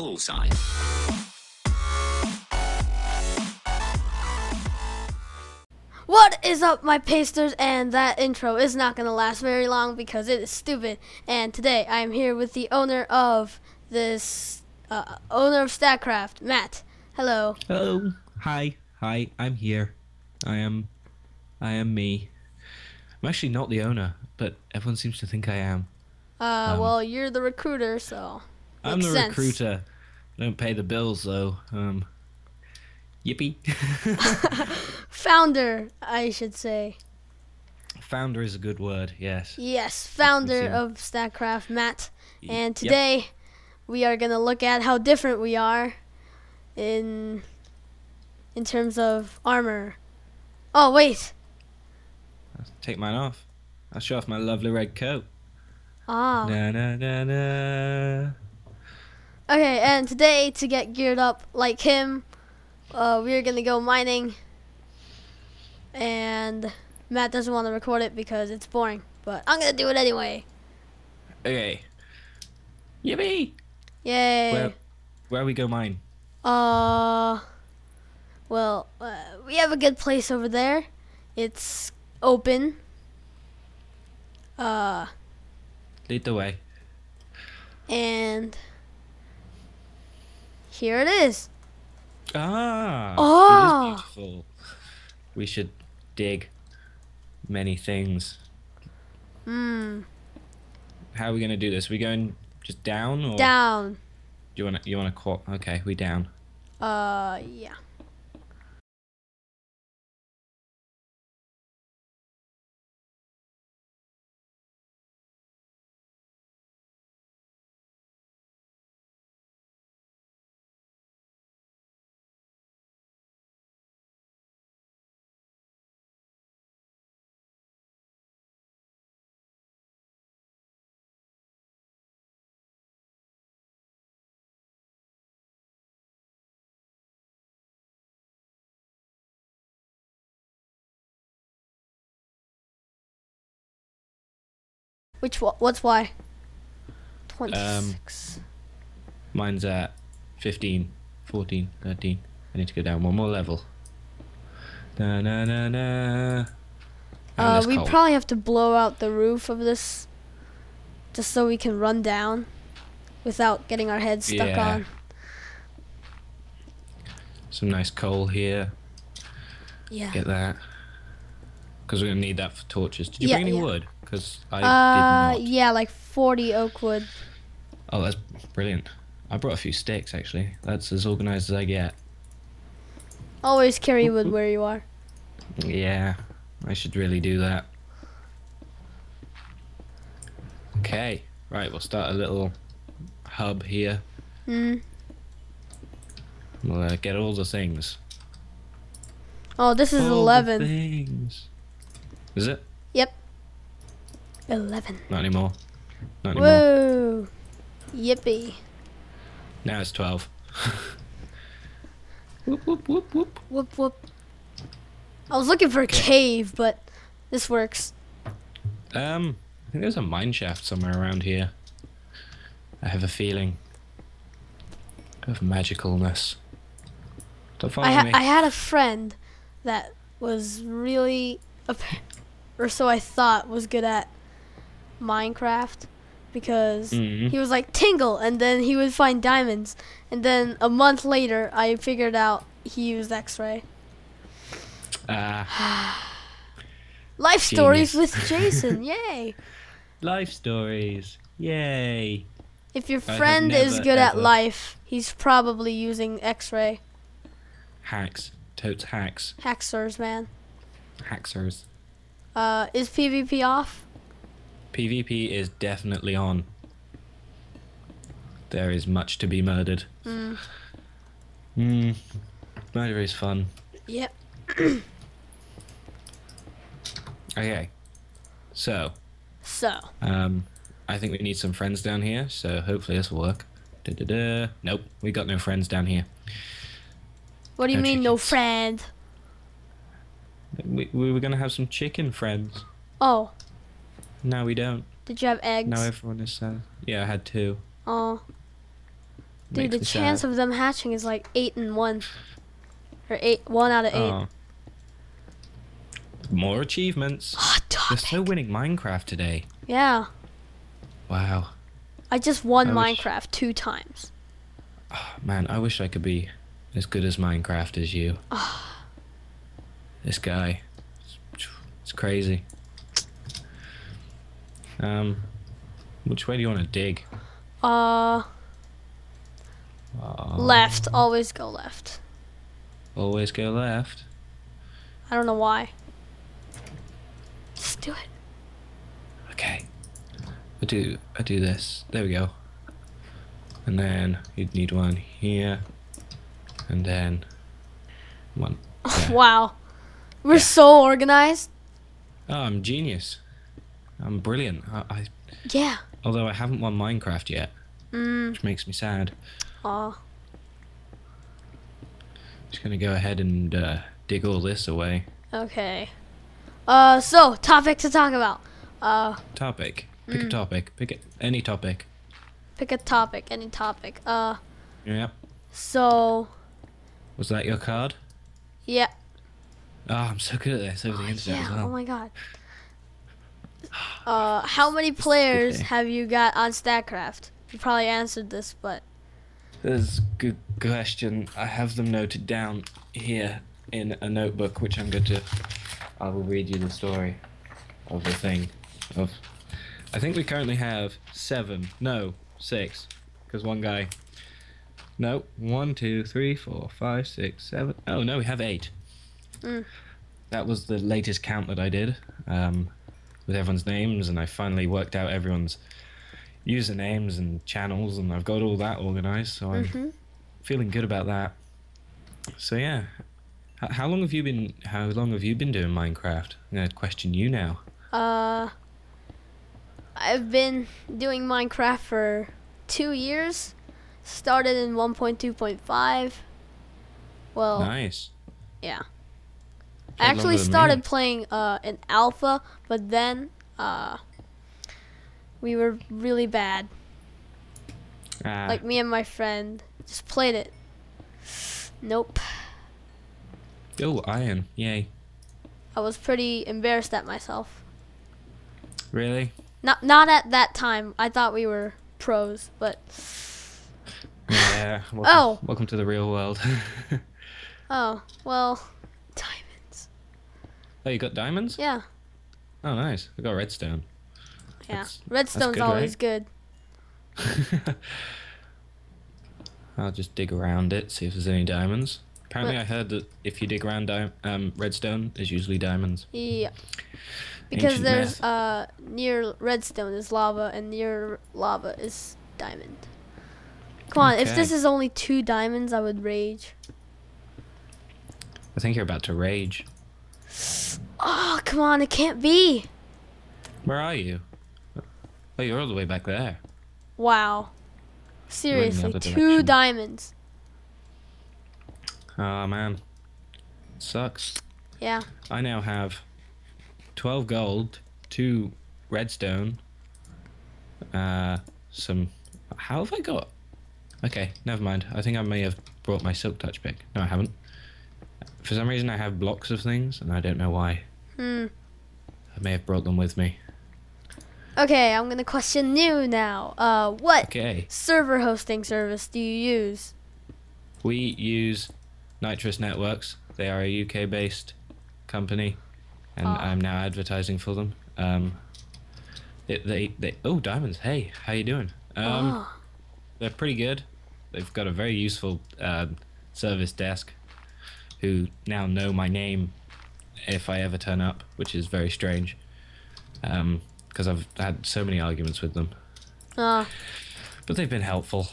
call sign. What is up, my pasters? And that intro is not going to last very long because it is stupid. And today I am here with the owner of this, uh, owner of StagCraft, Matt. Hello. Hello. Hi. Hi. I'm here. I am. I am me. I'm actually not the owner, but everyone seems to think I am. Uh, Um, well, you're the recruiter, so. I'm the sense. recruiter. Don't pay the bills though. Um. Yippee. Founder, I should say. Founder is a good word. Yes. Yes, founder of StagCraft, Matt. And Yep. today we are going to look at how different we are in in terms of armor. Oh, wait. I'll take mine off. I'll show off my lovely red coat. Ah. Na na na na. Okay, and today to get geared up like him, uh, we're gonna go mining. And Matt doesn't want to record it because it's boring, but I'm gonna do it anyway. Okay. Yippee. Yay! Where, where we go mine? Uh, well, uh, we have a good place over there. It's open. Uh, Lead the way. and here it is. Ah. Oh. It is beautiful. We should dig many things. Hmm. How are we gonna do this? we going just down or Down. do you wanna you wanna quad okay, we down. Uh, yeah. Which? What's why? Twenty-six. Mine's at 15, 14, 13. I need to go down one more level. Na na na na. Uh, we cold. probably have to blow out the roof of this, just so we can run down, without getting our heads stuck Yeah. on. Some nice coal here. Yeah. Get that. Because we're gonna need that for torches. Did you Yeah, bring any yeah. wood? Because I Uh, did not. yeah, like forty oak wood. Oh, that's brilliant. I brought a few sticks actually. That's as organized as I get. Always carry wood where you are. Yeah, I should really do that. Okay, right, we'll start a little hub here. Hmm. We'll uh, get all the things. Oh, this is All the eleven. things. Is it? Eleven. Not anymore. Not anymore. Whoa. Yippee. Now it's 12. whoop, whoop, whoop, whoop. Whoop whoop. I was looking for a cave, but this works. Um, I think there's a mine shaft somewhere around here. I have a feeling of magicalness. Don't follow I, ha- me. I had a friend that was really, or so I thought, was good at Minecraft because Mhm. he was like Tingle, and then he would find diamonds, and then a month later, I figured out he used X-ray. Ah, Life stories with Jason, yay! life stories. Yay. If your friend is never, good at life, he's probably using X-ray. Hacks. Totes hacks. Hacksaws, man. Hacksers. Uh, is PvP off? PvP is definitely on. There is much to be murdered. Mm. Hmm. Murder is fun. Yep. Okay. So, So, um, I think we need some friends down here, so hopefully this will work. Da-da-da. Nope, we got no friends down here. what do you No mean, no chickens. friend? We, we were gonna have some chicken friends. Oh, Now we don't. did you have eggs? Now everyone is sad. Uh, yeah, I had two. oh, Dude, Makes the chance sad. of them hatching is like eight and one, or eight one out of eight. Oh. More achievements. Hot We're topic. so winning Minecraft today. Yeah, Wow. I just won I wish- Minecraft two times. Oh, Man, I wish I could be as good as Minecraft as you. Ah. this guy. It's crazy. Um, which way do you want to dig? Uh, Uh, left. Always go left. Always go left. I don't know why. Just do it. Okay. I do. I do this. There we go. And then you'd need one here, and then one. Wow, we're Yeah. so organized. Oh, I'm genius. I'm brilliant. I, I Yeah. although I haven't won Minecraft yet, Mm. which makes me sad. Aw. Just gonna go ahead and uh, dig all this away. Okay. Uh, so topic to talk about. Uh, Topic. Pick a Mm. topic. Pick it. Any topic. pick a topic, any topic. Uh, Yep. so Was that your card? yeah. Oh, I'm so good at this over the Oh, internet yeah. as well. Oh my god. Uh, how many players have you got on StagCraft? You probably answered this, but That's a good question. I have them noted down here in a notebook, which I'm going to. I will read you the story of the thing. Of, I think we currently have seven. No, six, because one guy. No, one, two, three, four, five, six, seven. Oh no, we have eight. Mm. That was the latest count that I did, um, with everyone's names, and I finally worked out everyone's usernames and channels, and I've got all that organized. So I'm Mhm. feeling good about that. So yeah, H- how long have you been? How long have you been doing Minecraft? I'm gonna question you now. uh, I've been doing Minecraft for two years. Started in 1.2.5. Well, Nice. yeah. I actually started playing uh, in alpha, but then uh, we were really bad. Ah, Like me and my friend just played it. Nope. oh, iron! Yay! I was pretty embarrassed at myself. Really? Not not at that time. I thought we were pros, but Yeah. Welcome, Oh. Welcome to the real world. oh well. Diamonds. Oh, you got diamonds? Yeah, Oh, nice. I got redstone. yeah. That's- that's Redstone's good, always right? good. I'll just dig around it, see if there's any diamonds. Apparently, I heard that if you dig around di- um, redstone, there's usually diamonds. Yeah. Because Ancient there's uh near redstone is lava and near lava is diamond. Come on, if this is only two diamonds, I would rage. I think you're about to rage. Oh, come on, it can't be. Where are you? Oh, you're all the way back there. Wow. Seriously, two diamonds. Oh man, sucks. Yeah. I now have 12 gold, 2 redstone, uh, some. How have I got? Okay, never mind. I think I may have brought my silk touch pick. No, I haven't. For some reason, I have blocks of things, and I don't know why. Hmm. I may have brought them with me. Okay, I'm gonna question you now. Uh, what Okay, server hosting service do you use? we use Nitrous Networks. They are a UK-based company, and Ah. I'm now advertising for them. Um, it, they, they, oh, diamonds. Hey, how you doing? Um, oh, They're pretty good. They've got a very useful uh, service desk who now know my name if I ever turn up, which is very strange. Because I've had so many arguments with them. uh, But they've been helpful.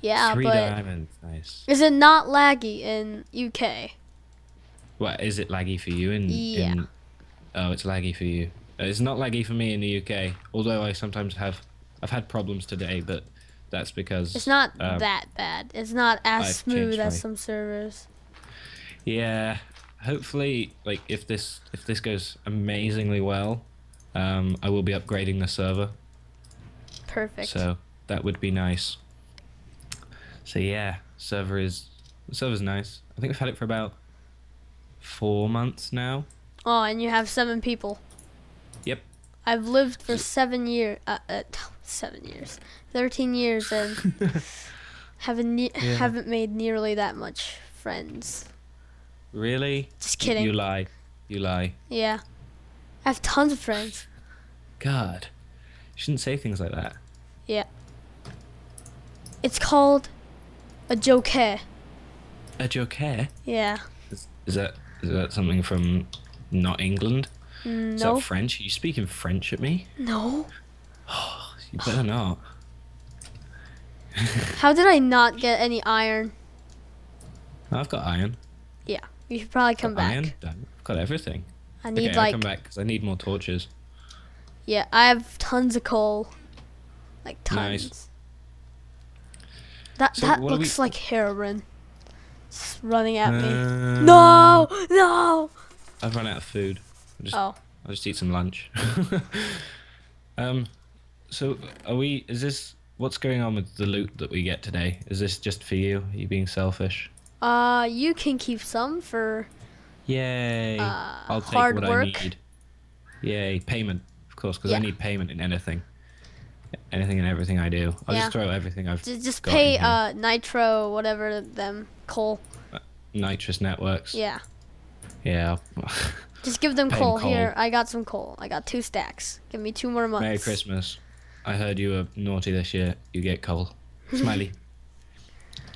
yeah, Three but diamonds. Nice. is it not laggy in UK? What, is it laggy for you in. Yeah. in oh, it's laggy for you. It's not laggy for me in the UK, although I sometimes have. I've had problems today, but that's because. It's not um, that bad. It's not as I've smooth as my- some servers. Yeah, hopefully, like if this if this goes amazingly well, um, I will be upgrading the server, Perfect. so that would be nice. So yeah, server is the server's nice. I think we've had it for about four months now. Oh, and you have seven people. Yep. I've lived for seven years. Uh, uh, seven years, thirteen years, and haven't ne- Yeah. haven't made nearly that much friends. Really? Just kidding. You lie. You lie. Yeah, I have tons of friends. God. You shouldn't say things like that. Yeah. It's called a joke. A joke? Yeah. Is, is that is that something from not England? No. Is that French? Are you speaking French at me? No. Oh, You better not. How did I not get any iron? I've got iron. You should probably come Got back. Iron. I've got everything. I need okay, I'll like come back because I need more torches. yeah. I have tons of coal. Like tons. Nice. That So that do we- looks like heroin. It's running at me. Uh, No, no. I've run out of food. I'll just, Oh, I'll just eat some lunch. um, so are we? Is this what's going on with the loot that we get today? Is this just for you? Are you being selfish? Uh, you can keep some for Yay! Uh, I'll take hard what work. I need. Yay! Payment, of course, because I need payment in anything, anything and everything I do. I'll Yeah. just throw everything I've just, just pay uh nitro whatever them coal. nitrous networks. Yeah, Yeah. just give them coal. coal. Here, I got some coal. I got two stacks. Give me two more months. Merry Christmas. I heard you were naughty this year. You get coal. Smiley.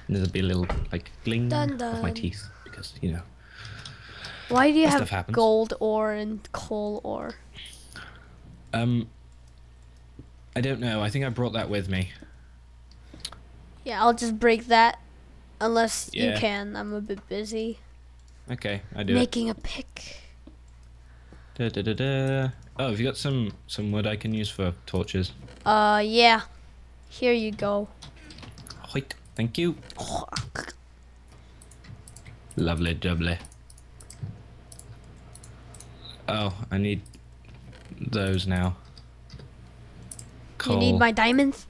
And There'll be a little like gling Dun, of my teeth because you know. Why do you have gold ore and coal ore? Um. I don't know. I think I brought that with me. Yeah, I'll just break that. Unless you can. I'm a bit busy Okay, I do it. making a pick. Da, da, da, da. Oh, have you got some some wood I can use for torches? Uh, yeah. Here you go. Thank you. Lovely, jubbly. Oh, I need those now. Coal, You need my diamonds?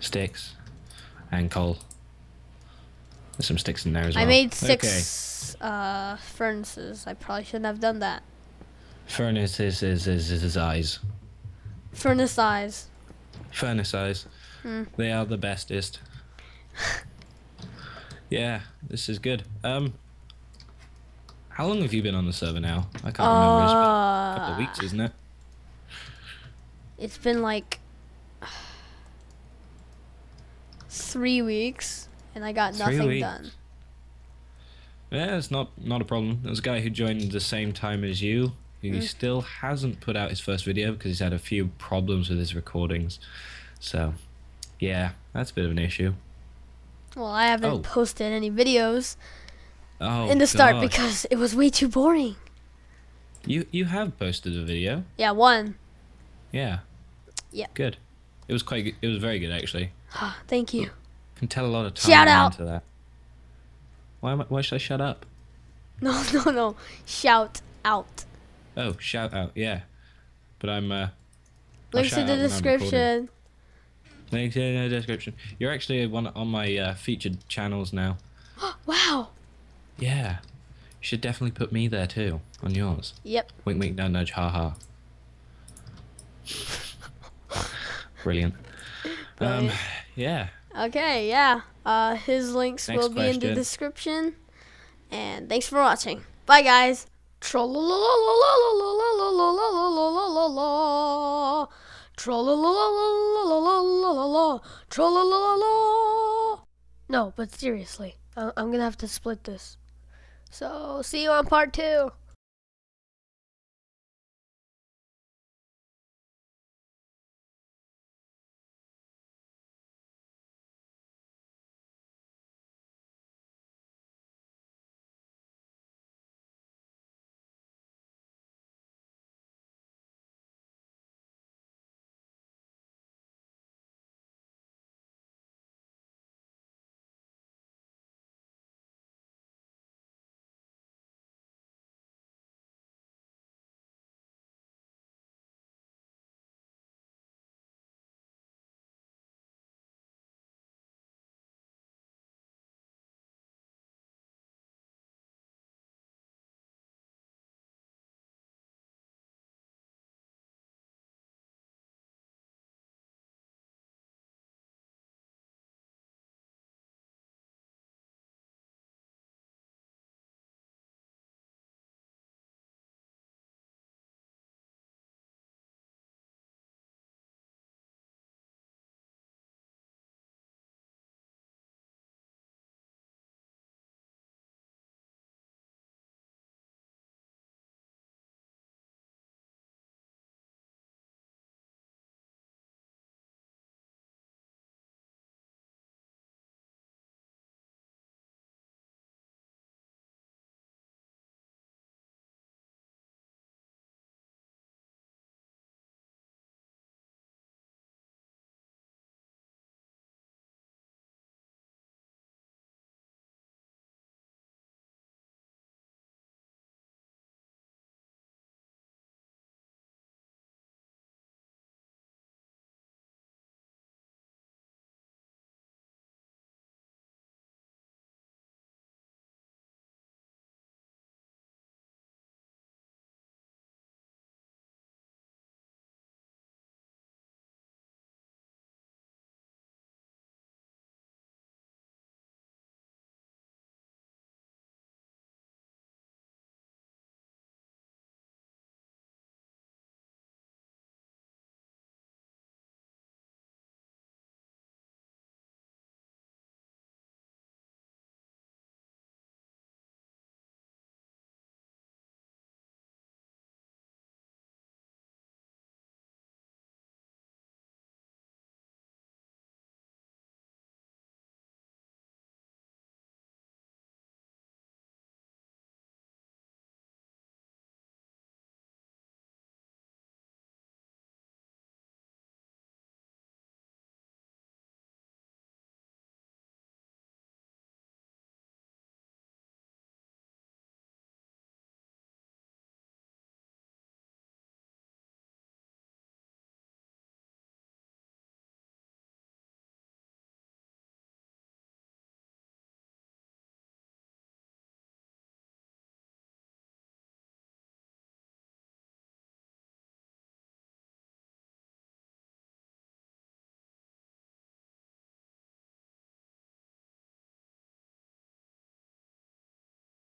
sticks, and coal. There's some sticks in there as well. I made Okay. six uh furnaces. I probably shouldn't have done that. Furnace is, is, is, is, eyes. Furnace eyes. Furnace eyes. Hmm. They are the bestest. Yeah, this is good. Um, how long have you been on the server now? I can't remember. It's been a couple of Uh, weeks, isn't it? it's been like three weeks, and I got Three nothing weeks. done. Yeah, it's not not a problem. There's a guy who joined the same time as you. He Hmm. still hasn't put out his first video because he's had a few problems with his recordings. So, yeah, that's a bit of an issue. Well, I haven't Oh. posted any videos Oh, in the start God. because it was way too boring. you you have posted a video. Yeah, one. Yeah. Yeah. Good. It was quite. Good. It was very good actually. Thank you. Can tell a lot of time Shout out. into that. Why am I, Why should I shut up? No, no, no. Shout out. Oh, shout out. Yeah. But I'm. uh Links in the out when I'm description. Links in the description. You're actually one on my uh, featured channels now. Wow. Yeah. You should definitely put me there too on yours. Yep. Wink, wink, nudge, nudge, ha ha. Brilliant. Um, yeah. Okay, yeah. Uh, his links Next will be in the description. And thanks for watching. Bye, guys. No, but seriously, I'm gonna have to split this. So, see you on part two.